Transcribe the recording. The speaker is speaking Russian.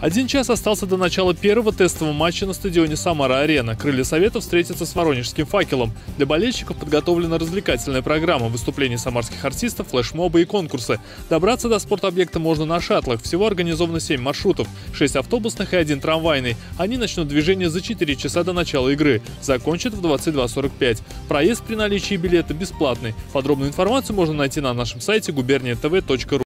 Один час остался до начала первого тестового матча на стадионе «Самара-Арена». Крылья Советов встретятся с воронежским «Факелом». Для болельщиков подготовлена развлекательная программа, выступления самарских артистов, флешмобы и конкурсы. Добраться до спортобъекта можно на шаттлах. Всего организовано 7 маршрутов, 6 автобусных и один трамвайный. Они начнут движение за 4 часа до начала игры. Закончат в 22.45. Проезд при наличии билета бесплатный. Подробную информацию можно найти на нашем сайте губерниятв.ру.